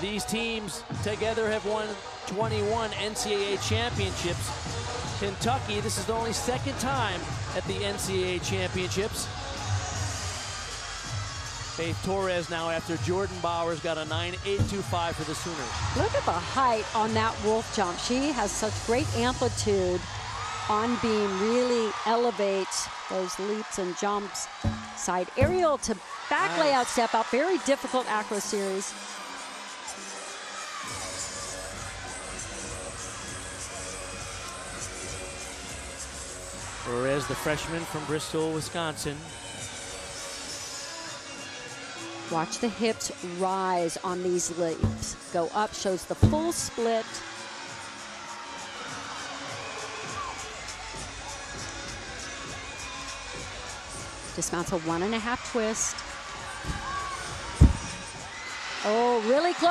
These teams together have won 21 NCAA championships. Kentucky, this is the only second time at the NCAA championships. Faith Torrez now after Jordan Bowers got a 9.825 for the Sooners. Look at the height on that wolf jump. She has such great amplitude on beam, really elevates those leaps and jumps. Side aerial to back nice. layout step out, very difficult acro series. Torrez, the freshman from Bristol, Wisconsin. Watch the hips rise on these leaps. Go up, shows the full split. Dismounts a one and a half twist. Oh, really close.